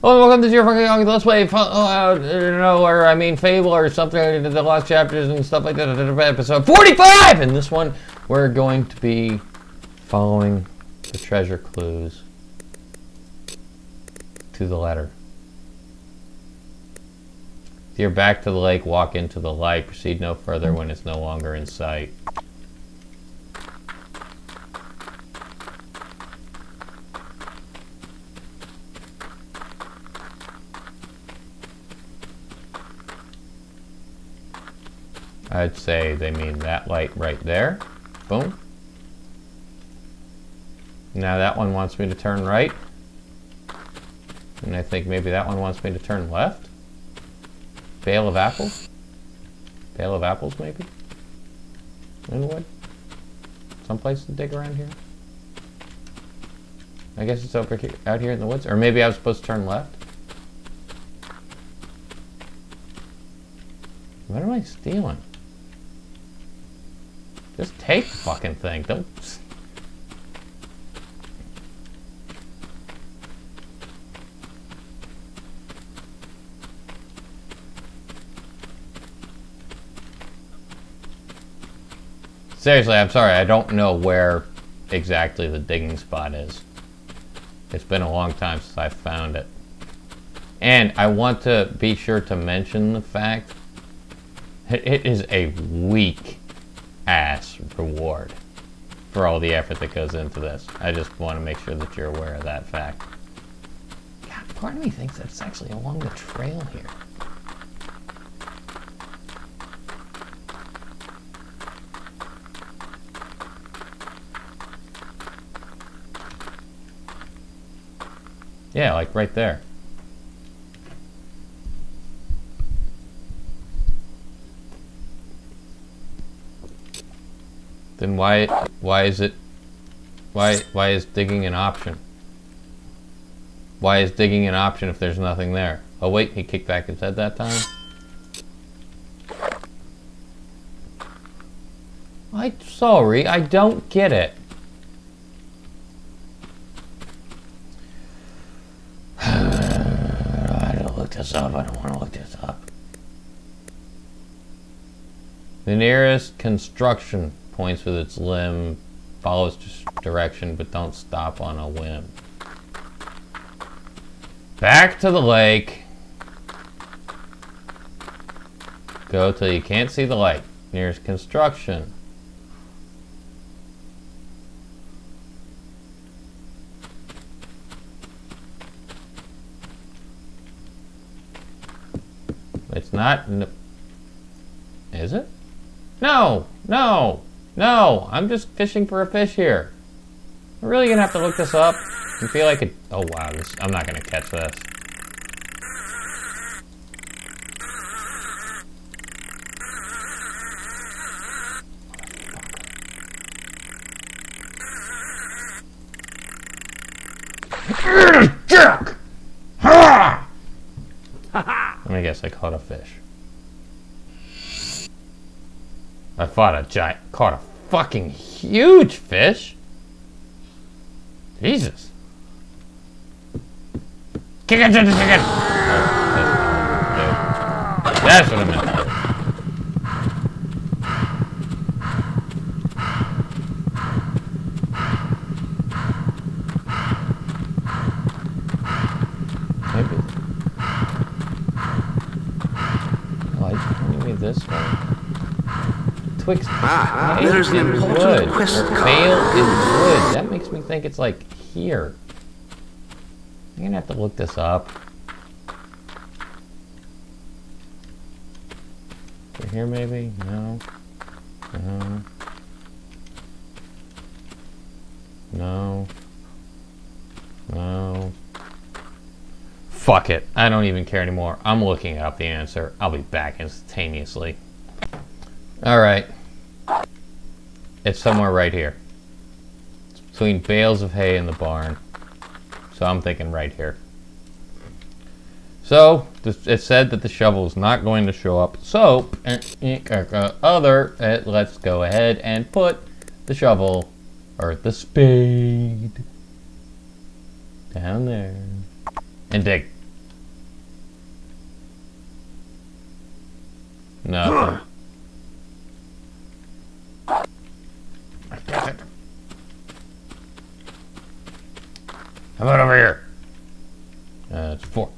Oh, welcome to your fucking Let's Play, uh, know, or I mean, Fable or something, the lost chapters and stuff like that, episode 45! In this one, we're going to be following the treasure clues to the letter. If you're back to the lake, walk into the light, proceed no further when it's no longer in sight. I'd say they mean that light right there. Boom. Now that one wants me to turn right. And I think maybe that one wants me to turn left. Bale of apples? Bale of apples, maybe? Linwood? Someplace to dig around here? I guess it's over here, out here in the woods. Or maybe I was supposed to turn left. What am I stealing? Just take the fucking thing. Don't... Seriously, I'm sorry. I don't know where exactly the digging spot is. It's been a long time since I found it. And I want to be sure to mention the fact that it is a weak ass reward for all the effort that goes into this. I just want to make sure that you're aware of that fact. God, part of me thinks that it's actually along the trail here. Yeah, like right there. Then why why is it why why is digging an option? Why is digging an option if there's nothing there? Oh wait, he kicked back his head that time. I'm sorry, I don't get it. I don't look this up. I don't want to look this up. The nearest construction points with its limb, follows direction, but don't stop on a whim. Back to the lake. Go till you can't see the light. Nearest construction. It's not... Is it? No! No! No, I'm just fishing for a fish here. I'm really gonna have to look this up. I feel like it. Oh wow, this, I'm not gonna catch this. Jerk! Ha! Me guess, I caught a fish. I fought a giant, caught a fucking huge fish. Jesus. Kick it, kick it, kick it. That's what I meant. Maybe. Oh, I this way twixt ah, there's an important wood. quest card. Fail in wood. That makes me think it's like here. I'm gonna have to look this up. Over here maybe? No. No. No. No. Fuck it. I don't even care anymore. I'm looking up the answer. I'll be back instantaneously. Alright. It's somewhere right here. It's between bales of hay and the barn. So I'm thinking right here. So it said that the shovel is not going to show up. So uh, uh, other, uh, let's go ahead and put the shovel or the spade down there and dig. No. How about over here? Uh, it's four.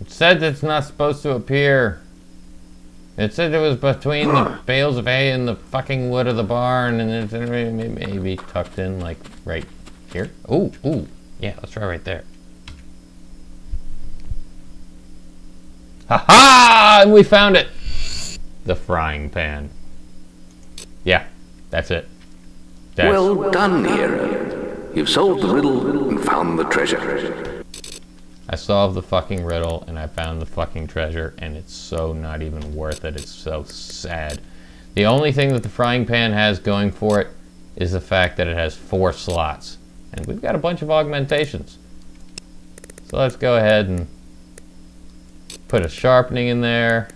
It said it's not supposed to appear. It said it was between the bales of hay and the fucking wood of the barn, and it's maybe tucked in like right here. Ooh, ooh, yeah, let's try right there. Ha ha! And we found it. The frying pan. That's it. That's Well done, hero. You've solved the riddle and found the treasure. I solved the fucking riddle and I found the fucking treasure, and it's so not even worth it. It's so sad. The only thing that the frying pan has going for it is the fact that it has four slots. And we've got a bunch of augmentations. So let's go ahead and put a sharpening in there,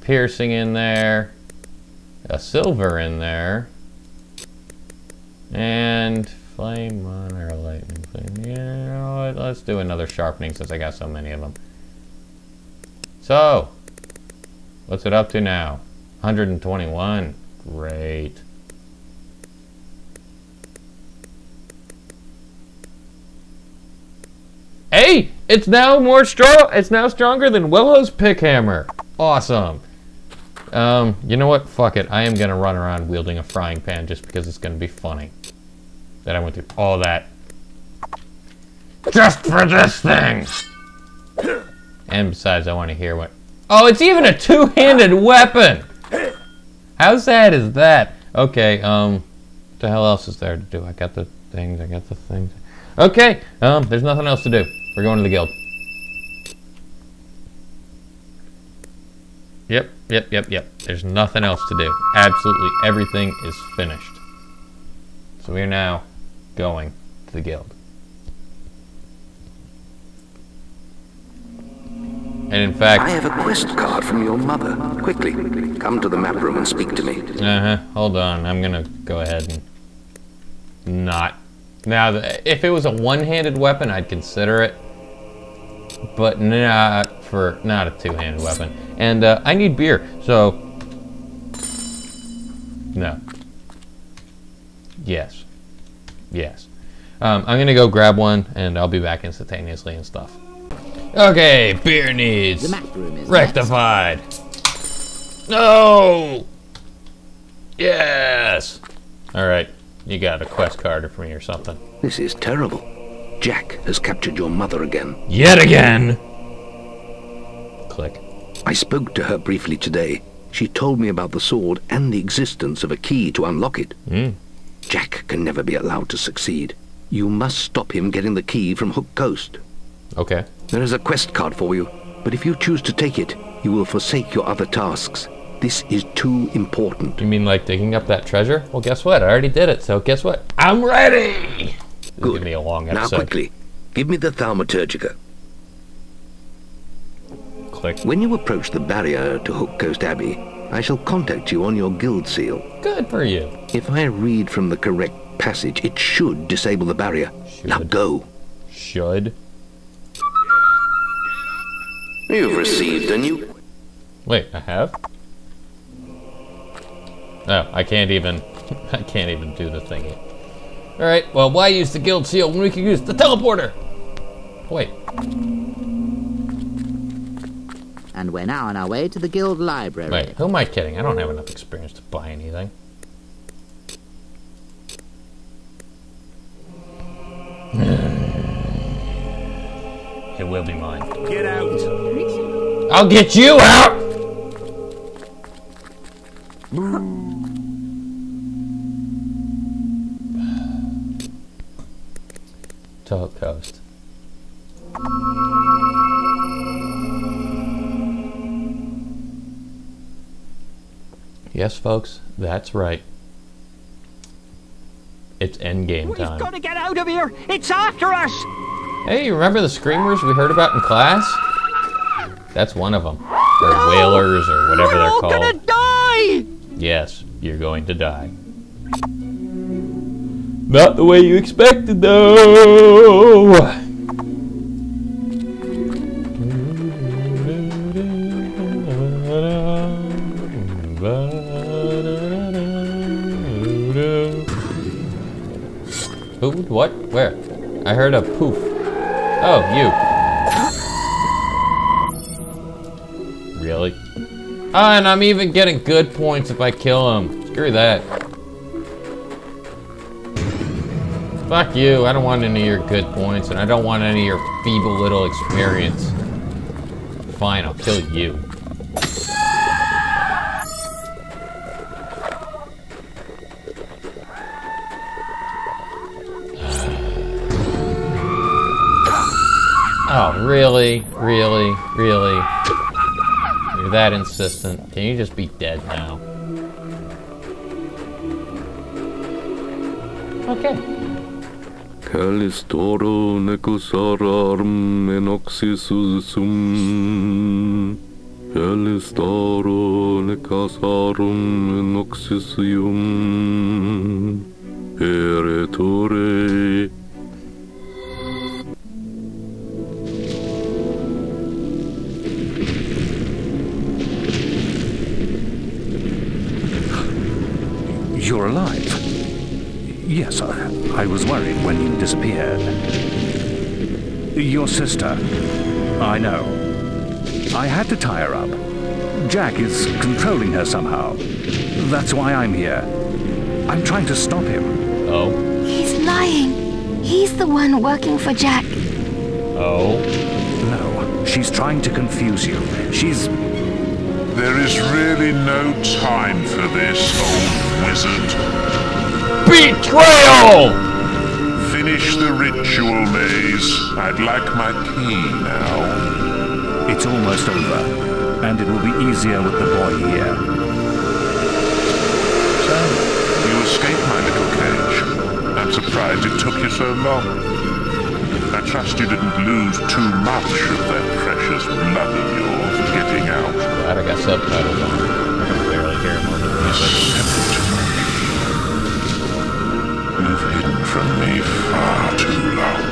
a piercing in there, a silver in there, and flame on or lightning flame. Yeah, let's do another sharpening since I got so many of them. So, what's it up to now? 121. Great. Hey, it's now more strong. It's now stronger than Wellow's pick hammer. Awesome. Um, you know what? Fuck it. I am gonna run around wielding a frying pan just because it's gonna be funny. That I went through all that just for this thing. And besides, I want to hear what. Oh, it's even a two-handed weapon. How sad is that? Okay. Um, what the hell else is there to do? I got the things. I got the things. Okay. Um, there's nothing else to do. We're going to the guild. Yep, yep, yep, yep. There's nothing else to do. Absolutely everything is finished. So we are now going to the guild. And in fact, I have a quest card from your mother. Quickly, come to the map room and speak to me. uh-huh, hold on. I'm gonna go ahead and not. Now, if it was a one-handed weapon, I'd consider it, but not for not a two-handed weapon. And uh, I need beer, so no. Yes, yes. Um, I'm gonna go grab one, and I'll be back instantaneously and stuff. Okay, beer needs rectified. No. Yes. All right, you got a quest card for me or something. This is terrible. Jack has captured your mother again. Yet again. I spoke to her briefly today. She told me about the sword and the existence of a key to unlock it. Mm. Jack can never be allowed to succeed. You must stop him getting the key from Hook Coast. Okay. There is a quest card for you, but if you choose to take it, you will forsake your other tasks. This is too important. You mean like digging up that treasure? Well, guess what? I already did it. So guess what? I'm ready. Good. a long Now quickly, give me the Thaumaturgica. Click. When you approach the barrier to Hook Coast Abbey, I shall contact you on your guild seal. Good for you. If I read from the correct passage, it should disable the barrier. Now go. Should. You've received a new... Wait, I have? No, I can't even. I can't even do the thingy. All right. Well, why use the guild seal when we can use the teleporter? Wait. And we're now on our way to the guild library. Wait. Who am I kidding? I don't have enough experience to buy anything. It will be mine. Get out! I'll get you out! Yes, folks, that's right. It's endgame time. We've got to get out of here! It's after us! Hey, you remember the screamers we heard about in class? That's one of them. Or whalers, or whatever We're they're all called. gonna die! Yes, you're going to die. Not the way you expected, though. Oh, you. Really? Ah, and I'm even getting good points if I kill him. Screw that. Fuck you. I don't want any of your good points, and I don't want any of your feeble little experience. Fine, I'll kill you. Oh, um, really? Really? Really? You're that insistent. Can you just be dead now? Okay. Calistoro necusarum enoxis sum. Calistoro necasarum enoxis ium. You're alive. Yes, I, I was worried when you disappeared. Your sister. I know. I had to tie her up. Jack is controlling her somehow. That's why I'm here. I'm trying to stop him. Oh. He's lying. He's the one working for Jack. Oh. No, she's trying to confuse you. She's. There is really no time for this, old wizard. Betrayal! Finish the ritual, Maze. I'd like my key now. It's almost over. And it will be easier with the boy here. So, you escaped my little cage. I'm surprised it took you so long. I trust you didn't lose too much of that precious blood of yours getting out. Glad I got subtitles on. I can barely hear him over the music. You've hidden from me far too long.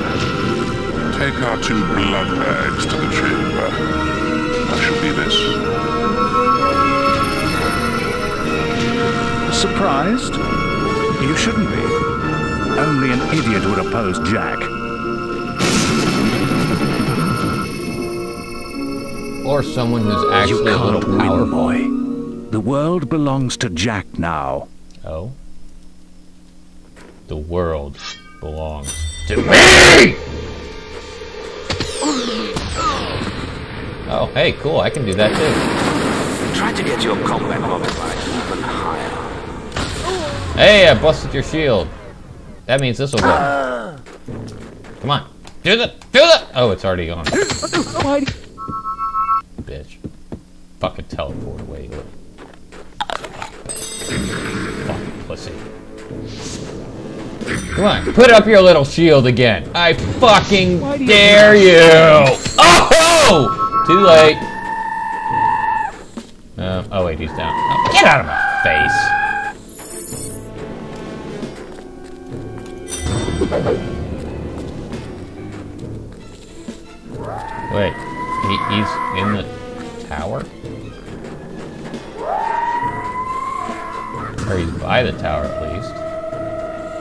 Take our two blood bags to the chamber. I shall be this. Surprised? You shouldn't be. Only an idiot would oppose Jack. Or someone who's actually you a little can't win, powerful. boy. The world belongs to Jack now. Oh. The world belongs to me! Oh, hey, cool. I can do that too. Try to get your combat multiplier even higher. Hey, I busted your shield. That means this will go. Come on. Do the, do the. Oh, it's already gone. Bitch. Fucking teleport away. Fucking pussy. Come on, put up your little shield again. I fucking dare you. Oh! Too late. Uh, oh wait, he's down. Oh, get out of my face. Wait, he, he's in the tower? Or he's by the tower at least.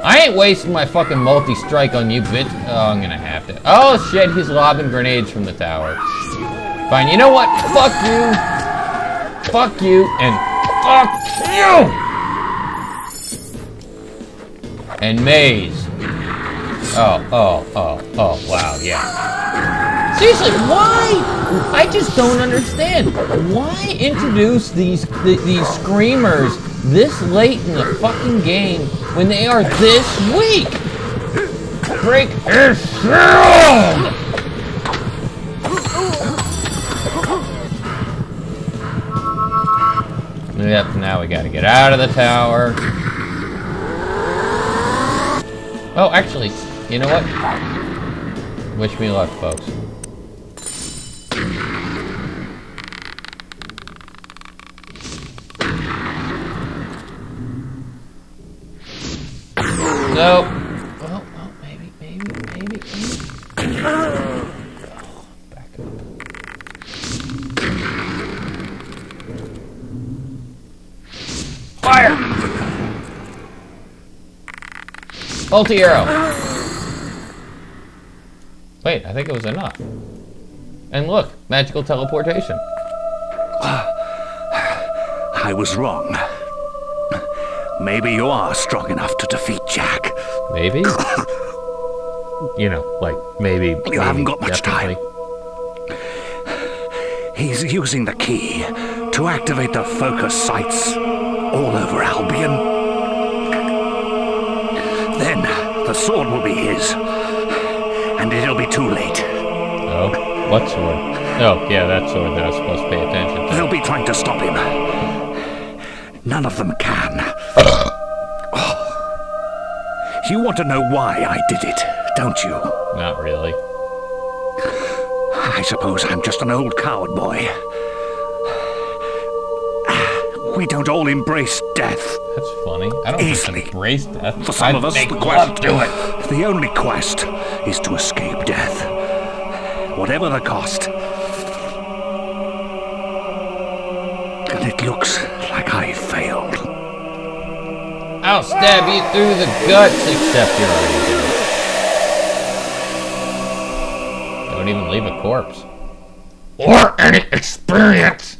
I ain't wasting my fucking multi-strike on you, bitch. Oh, I'm gonna have to. Oh shit, he's lobbing grenades from the tower. Fine, you know what? Fuck you. Fuck you, and fuck you! And Maze. Oh, oh, oh, oh, wow, yeah. Seriously, why? I just don't understand. Why introduce these th these screamers this late in the fucking game when they are this weak? Break his shield! Yep, now we gotta get out of the tower. Oh, actually, you know what? Wish me luck, folks. Nope. Well, oh, maybe, maybe, maybe, maybe. Oh, back up. Fire! Multi arrow. Wait, I think it was enough. And look, magical teleportation. I was wrong. Maybe you are strong enough to defeat Jack. Maybe. you know, like maybe. You haven't got much definitely. He's using the key to activate the focus sites all over Albion. Then the sword will be his, and it'll be too late. Oh, what sword? Oh, yeah, that sword that I was supposed to pay attention to. They'll be trying to stop him. None of them can. You want to know why I did it, don't you? Not really. I suppose I'm just an old coward boy. We don't all embrace death. That's funny. I don't Easily. embrace death. For some I'd of us, the quest. to it. The only quest is to escape death. Whatever the cost. And it looks like I failed. I'll stab you through the guts, except you're already dead. Don't even leave a corpse. Or any experience!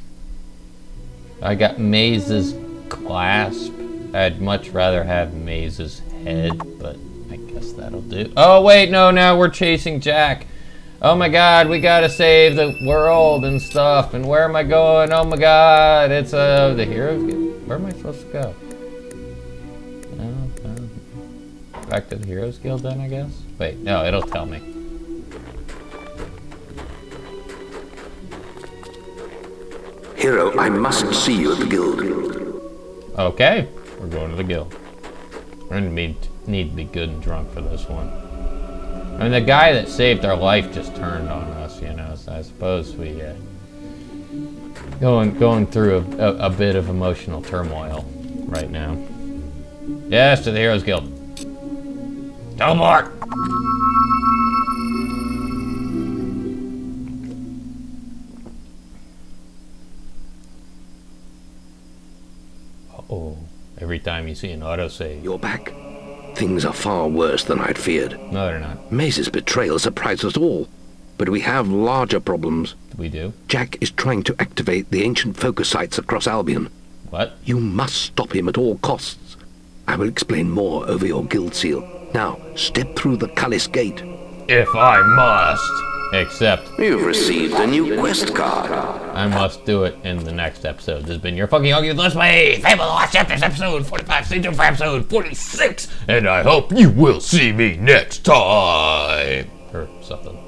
I got Maze's clasp. I'd much rather have Maze's head, but I guess that'll do. Oh, wait, no, now we're chasing Jack. Oh my god, we gotta save the world and stuff. And where am I going? Oh my god, it's uh, the hero. Guild. Where am I supposed to go? Back to the Heroes Guild then, I guess? Wait, no, it'll tell me. Hero, I must see you at the guild. Okay, we're going to the guild. We're gonna be, need to be good and drunk for this one. I mean, the guy that saved our life just turned on us, you know, so I suppose we, uh, going, going through a, a, a bit of emotional turmoil right now. Yes, to the Heroes Guild. Teleport! Uh-oh. Every time you see an autosave. You're back. Things are far worse than I'd feared. No, they're not. Maze's betrayal surprised us all. But we have larger problems. We do. Jack is trying to activate the ancient focus sites across Albion. What? You must stop him at all costs. I will explain more over your guild seal. Now, step through the Cullis Gate. If I must. Except, You've received a new quest card. I must do it in the next episode. This has been your fucking argument this way. Fable the Lost Chapters, episode 45, stay tuned for episode 46. And I hope you will see me next time. Or something.